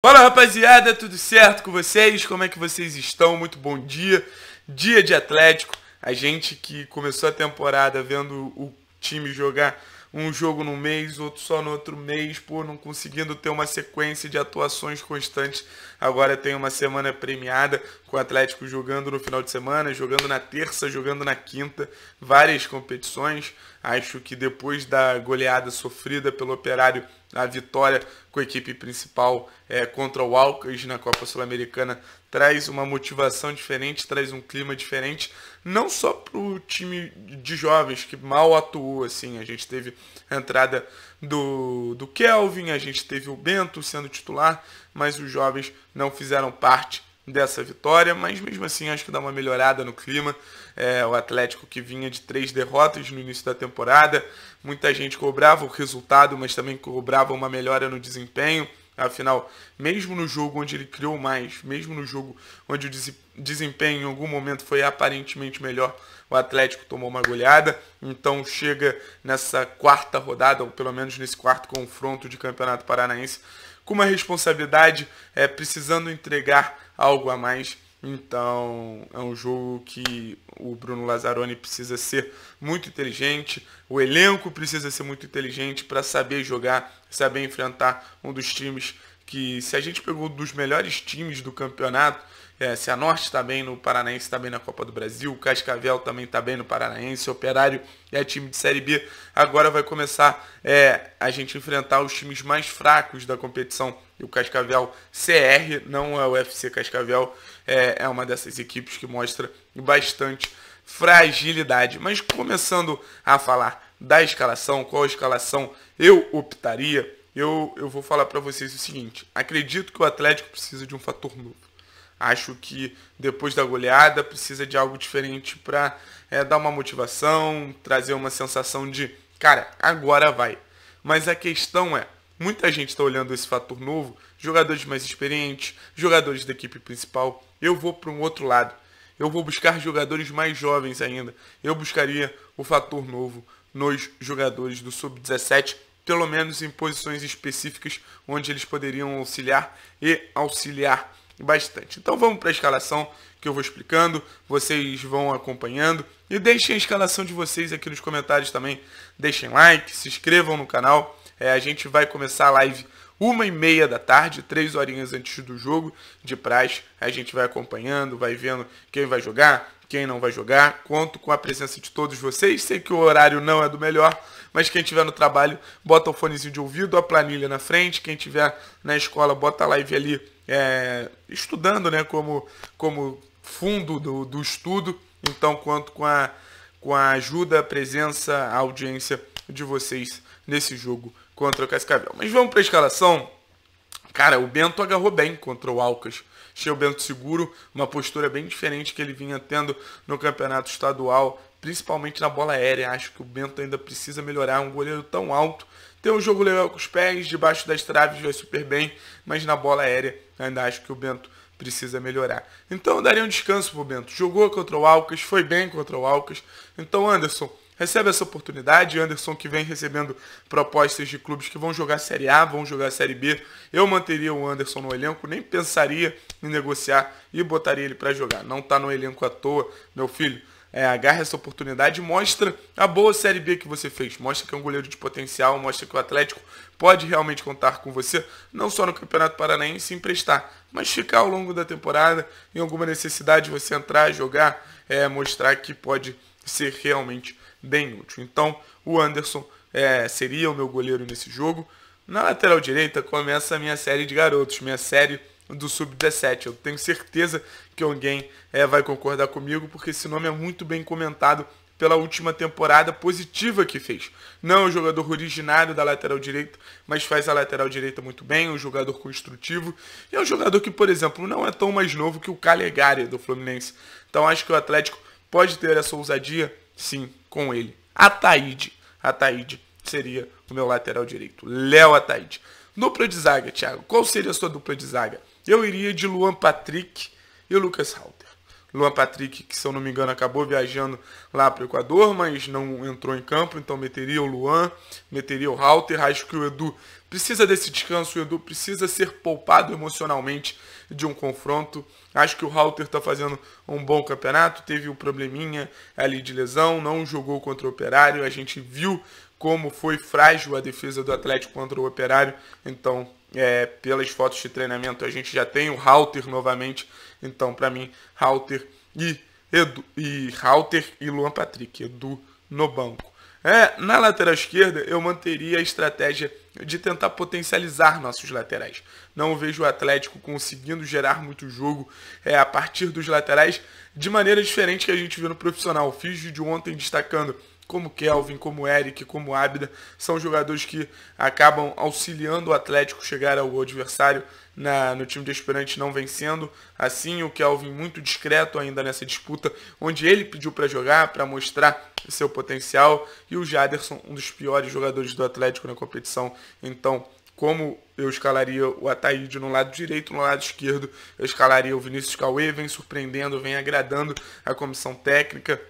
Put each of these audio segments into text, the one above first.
Fala rapaziada, tudo certo com vocês? Como é que vocês estão? Muito bom dia, dia de Atlético. A gente que começou a temporada vendo o time jogar um jogo no mês, outro só no outro mês, por não conseguindo ter uma sequência de atuações constantes. Agora tem uma semana premiada com o Atlético jogando no final de semana, jogando na terça, jogando na quinta, várias competições. Acho que depois da goleada sofrida pelo Operário, a vitória com a equipe principal é, contra o Alcas na Copa Sul-Americana traz uma motivação diferente, traz um clima diferente, não só para o time de jovens que mal atuou assim. A gente teve a entrada do, do Kelvin, a gente teve o Bento sendo titular, mas os jovens não fizeram parte dessa vitória, mas mesmo assim acho que dá uma melhorada no clima. É, o Atlético que vinha de três derrotas no início da temporada, muita gente cobrava o resultado, mas também cobrava uma melhora no desempenho. Afinal, mesmo no jogo onde ele criou mais, mesmo no jogo onde o desempenho em algum momento foi aparentemente melhor, o Atlético tomou uma goleada. Então chega nessa quarta rodada, ou pelo menos nesse quarto confronto de Campeonato Paranaense, com uma responsabilidade, é, precisando entregar algo a mais. Então é um jogo que o Bruno Lazzaroni precisa ser muito inteligente, o elenco precisa ser muito inteligente para saber jogar, saber enfrentar um dos times que, se a gente pegou dos melhores times do campeonato, é, se a Norte está bem no Paranaense, está bem na Copa do Brasil, o Cascavel também está bem no Paranaense, Operário é time de Série B. Agora vai começar é, a gente enfrentar os times mais fracos da competição. E o Cascavel CR, não é o FC Cascavel, é, é uma dessas equipes que mostra bastante fragilidade. Mas começando a falar da escalação, qual escalação eu optaria, eu, eu vou falar para vocês o seguinte: acredito que o Atlético precisa de um fator novo. Acho que depois da goleada precisa de algo diferente para é, dar uma motivação, trazer uma sensação de, cara, agora vai. Mas a questão é, muita gente está olhando esse fator novo, jogadores mais experientes, jogadores da equipe principal. Eu vou para um outro lado. Eu vou buscar jogadores mais jovens ainda. Eu buscaria o fator novo nos jogadores do sub-17, pelo menos em posições específicas onde eles poderiam auxiliar e auxiliar bastante. Então vamos para a escalação que eu vou explicando, vocês vão acompanhando e deixem a escalação de vocês aqui nos comentários também. Deixem like, se inscrevam no canal. É, a gente vai começar a live uma e meia da tarde, três horinhas antes do jogo de praxe. A gente vai acompanhando, vai vendo quem vai jogar, quem não vai jogar. Conto com a presença de todos vocês. Sei que o horário não é do melhor, mas quem estiver no trabalho, bota o fonezinho de ouvido, a planilha na frente. Quem estiver na escola, bota a live ali é, estudando, né, como, como fundo do, do estudo. Então, quanto com a, com a ajuda, a presença, a audiência de vocês nesse jogo contra o Cascavel. Mas vamos para a escalação. Cara, o Bento agarrou bem contra o Alcas. Achei o Bento seguro, uma postura bem diferente que ele vinha tendo no campeonato estadual, principalmente na bola aérea. Acho que o Bento ainda precisa melhorar. Um goleiro tão alto. Tem um jogo legal com os pés, debaixo das traves vai super bem, mas na bola aérea ainda acho que o Bento precisa melhorar. Então eu daria um descanso pro Bento. Jogou contra o Alcas, foi bem contra o Alcas. Então, Anderson, recebe essa oportunidade. Anderson que vem recebendo propostas de clubes que vão jogar Série A, vão jogar Série B. Eu manteria o Anderson no elenco, nem pensaria em negociar e botaria ele para jogar. Não está no elenco à toa, meu filho. É, agarra essa oportunidade e mostra a boa Série B que você fez. Mostra que é um goleiro de potencial, mostra que o Atlético pode realmente contar com você, não só no Campeonato Paranaense emprestar, mas ficar ao longo da temporada, em alguma necessidade você entrar, jogar, é, mostrar que pode ser realmente bem útil. Então, o Anderson é, seria o meu goleiro nesse jogo. Na lateral direita começa a minha série de garotos, minha série do Sub-17. Eu tenho certeza que alguém é, vai concordar comigo, porque esse nome é muito bem comentado pela última temporada positiva que fez. Não é um jogador originário da lateral direita, mas faz a lateral direita muito bem, um jogador construtivo. E é um jogador que, por exemplo, não é tão mais novo que o Calegari do Fluminense. Então acho que o Atlético pode ter essa ousadia sim, com ele. Ataíde. Ataíde seria o meu lateral direito. Léo Ataíde. Dupla de zaga, Thiago. Qual seria a sua dupla de zaga? Eu iria de Luan Patrick e Lucas Halter. Luan Patrick, que se eu não me engano acabou viajando lá para o Equador, mas não entrou em campo, então meteria o Luan, meteria o Halter. Acho que o Edu precisa desse descanso, o Edu precisa ser poupado emocionalmente de um confronto. Acho que o Halter está fazendo um bom campeonato, teve um probleminha ali de lesão, não jogou contra o Operário, a gente viu como foi frágil a defesa do Atlético contra o Operário, então é, pelas fotos de treinamento a gente já tem o Halter novamente, então para mim Halter e Edu, e Halter e Luan Patrick, Edu no banco. É, na lateral esquerda eu manteria a estratégia de tentar potencializar nossos laterais. Não vejo o Atlético conseguindo gerar muito jogo é, a partir dos laterais de maneira diferente que a gente viu no profissional. Fiz de ontem destacando como Kelvin, como Eric, como Abda, são jogadores que acabam auxiliando o Atlético chegar ao adversário na, no time de Esperante não vencendo. Assim, o Kelvin muito discreto ainda nessa disputa, onde ele pediu para jogar, para mostrar seu potencial, e o Jaderson, um dos piores jogadores do Atlético na competição. Então, como eu escalaria o Ataíde no lado direito, no lado esquerdo, eu escalaria o Vinícius Cauê, vem surpreendendo, vem agradando a comissão técnica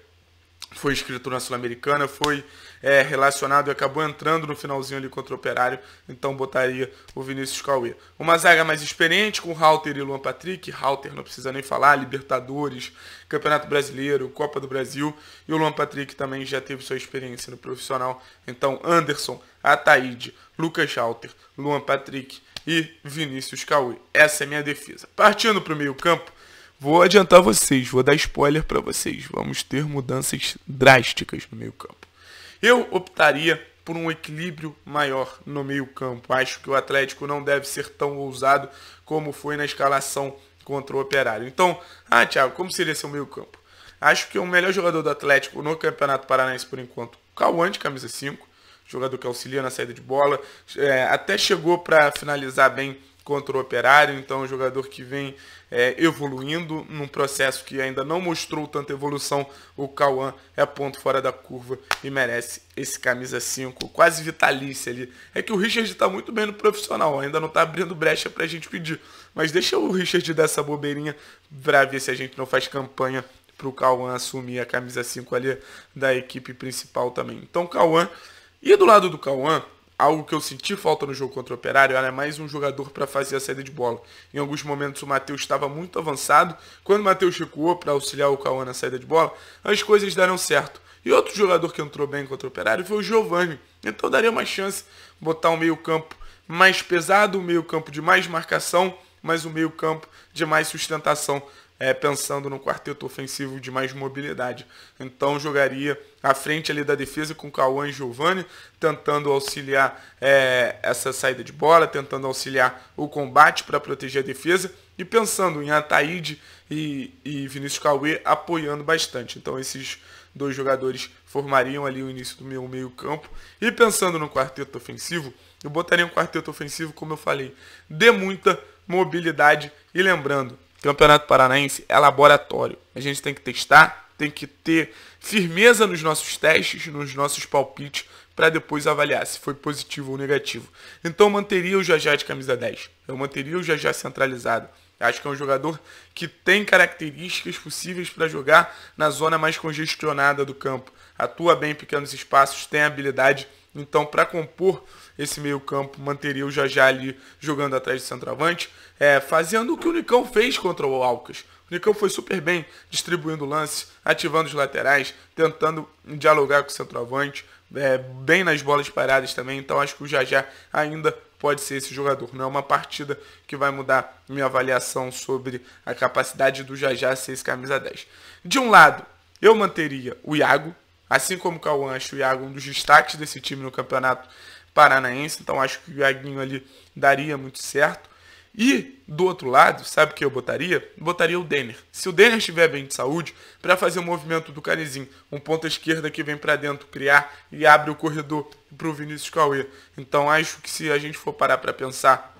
foi inscrito na Sul-Americana, foi é, relacionado e acabou entrando no finalzinho ali contra o Operário, então botaria o Vinícius Cauê. Uma zaga mais experiente com Halter e Luan Patrick, Halter não precisa nem falar, Libertadores, Campeonato Brasileiro, Copa do Brasil, e o Luan Patrick também já teve sua experiência no profissional, então Anderson, Ataíde, Lucas Halter, Luan Patrick e Vinícius Cauê. Essa é minha defesa. Partindo para o meio campo, Vou adiantar vocês, vou dar spoiler para vocês. Vamos ter mudanças drásticas no meio-campo. Eu optaria por um equilíbrio maior no meio-campo. Acho que o Atlético não deve ser tão ousado como foi na escalação contra o Operário. Então, ah, Thiago, como seria seu meio-campo? Acho que o melhor jogador do Atlético no Campeonato Paranaense por enquanto, Cauã de camisa 5, jogador que auxilia na saída de bola, é, até chegou para finalizar bem contra o Operário, então é um jogador que vem é, evoluindo num processo que ainda não mostrou tanta evolução. O Cauã é ponto fora da curva e merece esse camisa 5, quase vitalícia ali. É que o Richard está muito bem no profissional, ainda não está abrindo brecha para a gente pedir. Mas deixa o Richard dar essa bobeirinha para ver se a gente não faz campanha para o Cauã assumir a camisa 5 ali da equipe principal também. Então, Cauã. E do lado do Cauã, algo que eu senti falta no jogo contra o Operário era mais um jogador para fazer a saída de bola. Em alguns momentos o Matheus estava muito avançado. Quando o Matheus recuou para auxiliar o Cauã na saída de bola, as coisas deram certo. E outro jogador que entrou bem contra o Operário foi o Giovani. Então daria uma chance botar um meio-campo mais pesado, um meio-campo de mais marcação, mas um meio-campo de mais sustentação é, pensando no quarteto ofensivo de mais mobilidade. Então jogaria à frente ali da defesa com Cauã e Giovani, tentando auxiliar é, essa saída de bola, tentando auxiliar o combate para proteger a defesa e pensando em Ataíde e, e Vinícius Cauê apoiando bastante. Então esses dois jogadores formariam ali o início do meu meio campo. E pensando no quarteto ofensivo, eu botaria um quarteto ofensivo, como eu falei, de muita mobilidade. E lembrando, Campeonato Paranaense é laboratório. A gente tem que testar, tem que ter firmeza nos nossos testes, nos nossos palpites, para depois avaliar se foi positivo ou negativo. Então manteria o Jajá de camisa 10. Eu manteria o Jajá centralizado. Acho que é um jogador que tem características possíveis para jogar na zona mais congestionada do campo. Atua bem em pequenos espaços, tem habilidade. Então, para compor esse meio-campo, manteria o Jajá ali jogando atrás de centroavante, é, fazendo o que o Nicão fez contra o Alcas. O Nicão foi super bem distribuindo o lance, ativando os laterais, tentando dialogar com o centroavante, é, bem nas bolas paradas também. Então acho que o Jajá ainda pode ser esse jogador. Não é uma partida que vai mudar minha avaliação sobre a capacidade do Jajá ser esse camisa 10. De um lado, eu manteria o Iago, assim como o Cauã, acho o Iago um dos destaques desse time no campeonato paranaense, então acho que o Iaguinho ali daria muito certo. E do outro lado, sabe o que eu botaria? Botaria o Denner. Se o Denner estiver bem de saúde, para fazer o movimento do Canizinho, um ponta esquerda que vem para dentro criar e abre o corredor para o Vinícius Cauê. Então acho que se a gente for parar para pensar,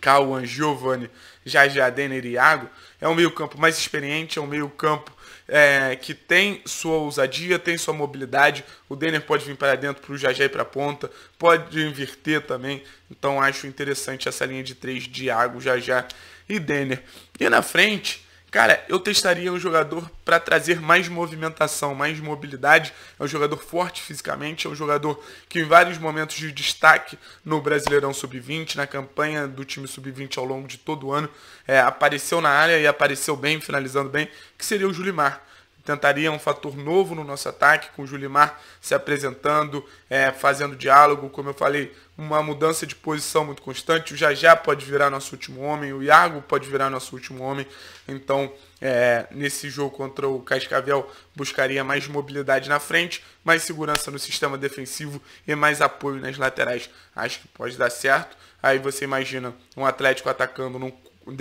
Cauã, Giovanni, Jajá, Denner e Iago, é um meio campo mais experiente, é um meio campo é, que tem sua ousadia, tem sua mobilidade. O Denner pode vir para dentro para o Jajá e para a ponta, pode inverter também. Então acho interessante essa linha de três de Iago, Jajá e Denner. E na frente, Cara, eu testaria um jogador para trazer mais movimentação, mais mobilidade. É um jogador forte fisicamente, é um jogador que em vários momentos de destaque no Brasileirão Sub-20, na campanha do time Sub-20 ao longo de todo o ano, é, apareceu na área e apareceu bem, finalizando bem, que seria o Julimar tentaria um fator novo no nosso ataque, com o Julimar se apresentando, é, fazendo diálogo, como eu falei, uma mudança de posição muito constante. O Jajá pode virar nosso último homem, o Iago pode virar nosso último homem. Então, é, nesse jogo contra o Cascavel, buscaria mais mobilidade na frente, mais segurança no sistema defensivo e mais apoio nas laterais. Acho que pode dar certo. Aí você imagina um Atlético atacando, num,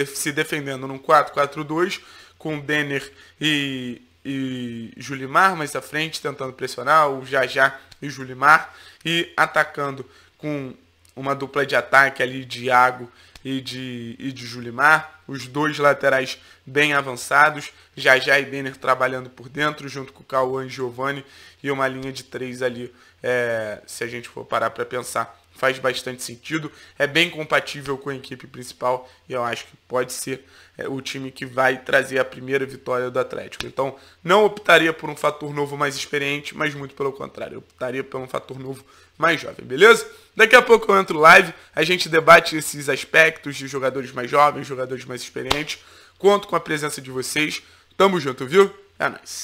se defendendo num 4-4-2, com Denner e e Julimar mais à frente, tentando pressionar, o Jajá e Julimar, e atacando com uma dupla de ataque ali de Iago e de, e de Julimar, os dois laterais bem avançados, Jajá e Denner trabalhando por dentro, junto com o Cauã e Giovanni, e uma linha de três ali, é, se a gente for parar para pensar faz bastante sentido, é bem compatível com a equipe principal e eu acho que pode ser é, o time que vai trazer a primeira vitória do Atlético. Então, não optaria por um fator novo mais experiente, mas muito pelo contrário, optaria por um fator novo mais jovem, beleza? Daqui a pouco eu entro live, a gente debate esses aspectos de jogadores mais jovens, jogadores mais experientes. Conto com a presença de vocês. Tamo junto, viu? É nóis.